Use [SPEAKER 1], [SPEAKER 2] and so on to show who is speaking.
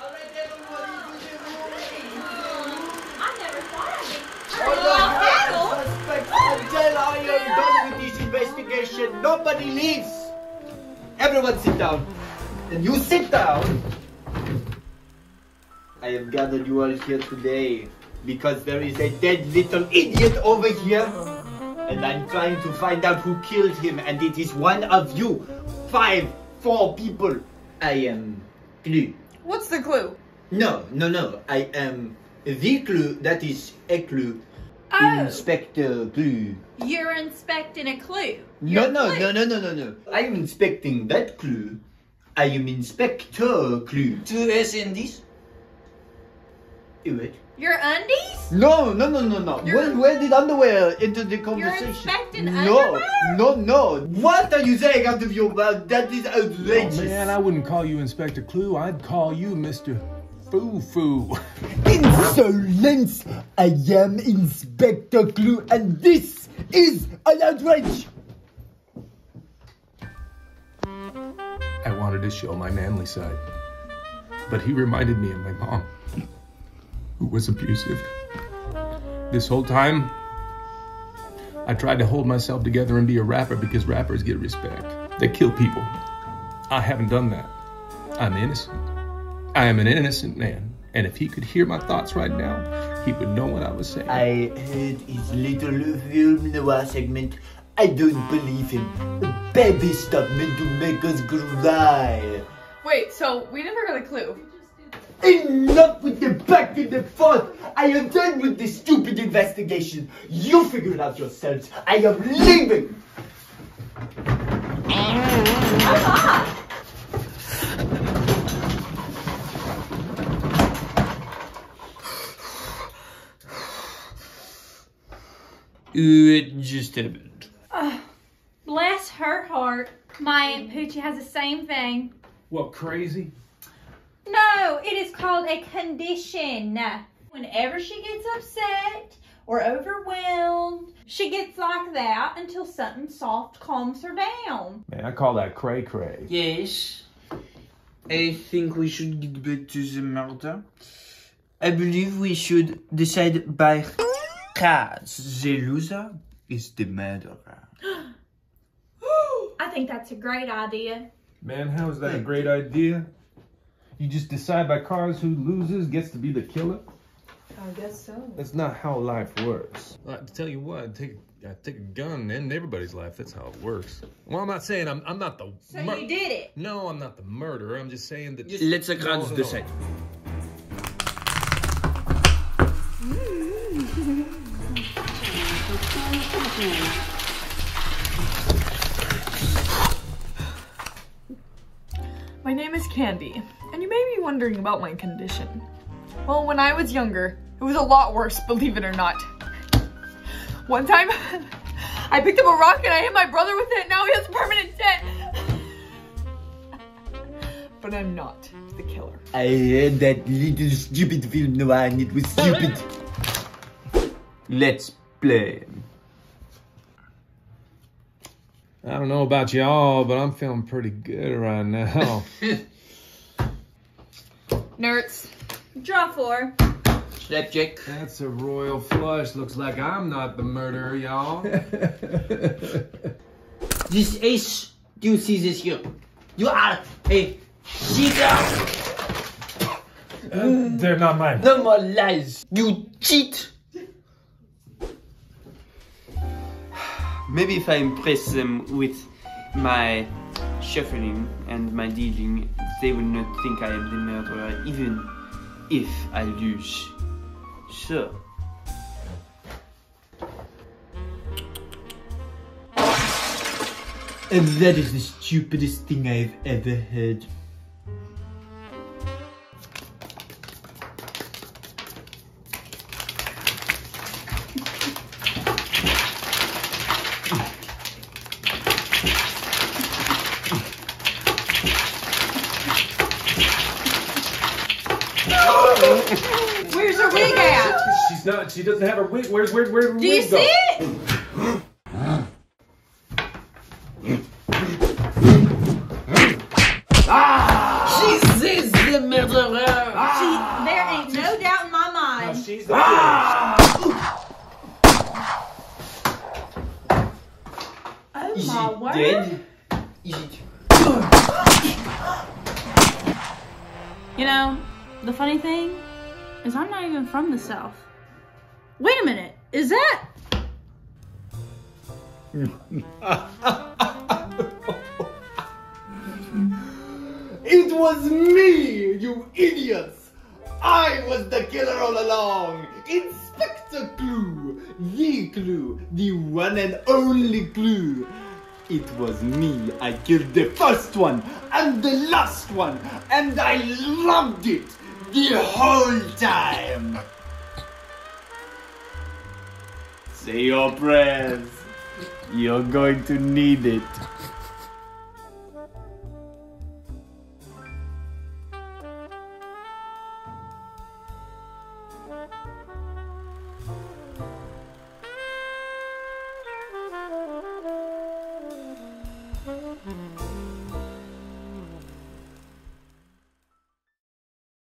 [SPEAKER 1] I never thought of it.
[SPEAKER 2] All the suspects until I am done with this investigation. Nobody leaves. Everyone sit down. And you sit down. I have gathered you all here today because there is a dead little idiot over here. And I'm trying to find out who killed him, and it is one of you. Five, four people. I am Kloo.
[SPEAKER 3] What's the clue?
[SPEAKER 2] No, no, no. I am the Clue. That is a Clue.
[SPEAKER 1] Oh,
[SPEAKER 2] Inspector Kloo.
[SPEAKER 1] you're inspecting a clue.
[SPEAKER 2] No,
[SPEAKER 1] You're a
[SPEAKER 2] no,
[SPEAKER 1] clue.
[SPEAKER 2] no, no, no, no, no. I am inspecting that clue. I am Inspector Kloo.
[SPEAKER 4] Two S in this?
[SPEAKER 2] What?
[SPEAKER 1] Your undies?
[SPEAKER 2] No, no, no, no, no.
[SPEAKER 1] You're-
[SPEAKER 2] Where, where did underwear enter the
[SPEAKER 1] You're
[SPEAKER 2] conversation?
[SPEAKER 1] inspecting
[SPEAKER 2] no,
[SPEAKER 1] underwear?
[SPEAKER 2] no, no. What are you saying out of your mouth? That is outrageous.
[SPEAKER 5] Oh, man, I wouldn't call you Inspector Kloo. I'd call you Mr. Foo Foo.
[SPEAKER 2] Insolence! I am Inspector Kloo, and this is an outrage.
[SPEAKER 5] I wanted to show my manly side. But he reminded me of my mom, who was abusive. This whole time, I tried to hold myself together and be a rapper because rappers get respect. They kill people. I haven't done that. I'm innocent. I am an innocent man. And if he could hear my thoughts right now, he would know what I was saying.
[SPEAKER 2] I heard his little film noir segment. I don't believe him. Baby stuff meant to make us cry.
[SPEAKER 3] Wait, so we never got a clue.
[SPEAKER 2] Enough with the back and the forth. I am done with this stupid investigation. You figure it out yourselves. I am leaving.
[SPEAKER 4] It just happened.
[SPEAKER 1] Bless her heart. My Aunt Poochie has the same thing.
[SPEAKER 5] What, crazy?
[SPEAKER 1] No, it is called a condition. Whenever she gets upset or overwhelmed, she gets like that until something soft calms her down.
[SPEAKER 5] Man, I call that cray cray.
[SPEAKER 4] Yes. I think we should get back to the murder. I believe we should decide by cards. The loser is the murderer.
[SPEAKER 1] I think that's a great idea.
[SPEAKER 5] Man, how is that a great idea? You just decide by cards who loses gets to be the killer?
[SPEAKER 3] I guess so.
[SPEAKER 5] That's not how life works. I tell you what, I take I take a gun and end everybody's life. That's how it works. Well, I'm not saying I'm I'm not the.
[SPEAKER 1] So you did it.
[SPEAKER 5] No, I'm not the murderer. I'm just saying that.
[SPEAKER 4] Let's the
[SPEAKER 5] No,
[SPEAKER 4] cards
[SPEAKER 5] no.
[SPEAKER 4] decide.
[SPEAKER 3] My name is Candy, wondering about my condition. Well, when I was younger, it was a lot worse, believe it or not. One time, I picked up a rock and I hit my brother with it, now he has a permanent dent. but I'm not the killer.
[SPEAKER 2] I heard that little stupid film noir and it was stupid.
[SPEAKER 4] Let's play.
[SPEAKER 5] I don't know about y'all, but I'm feeling pretty good right now.
[SPEAKER 3] Nerds.
[SPEAKER 1] Draw four.
[SPEAKER 4] Slapjack.
[SPEAKER 5] That's a royal flush. Looks like I'm not the murderer, y'all.
[SPEAKER 4] This ace, do you see this here? You are a cheater.
[SPEAKER 5] Uh, they're not mine.
[SPEAKER 4] No more lies. You cheat. Maybe if I impress them with my shuffling and my dealing, they will not think I am the murderer, even if I lose. So,
[SPEAKER 2] And that is the stupidest thing I've ever heard.
[SPEAKER 3] wig at?
[SPEAKER 5] She's not. She doesn't have her wig. Where's where where?
[SPEAKER 1] Do you see go?
[SPEAKER 4] ah! She's the murderer.
[SPEAKER 2] Ah! She,
[SPEAKER 1] there ain't no doubt in my mind.
[SPEAKER 5] Ah!
[SPEAKER 1] Oh my word!
[SPEAKER 2] It...
[SPEAKER 1] You know, the funny thing is I'm not even from the South. Wait a minute, is that?
[SPEAKER 2] It was me, you idiots! I was the killer all along! Inspector Kloo! The Clue! The one and only Clue! It was me. I killed the first one and the last one, and I loved it the whole time! Say your prayers. You're going to need it.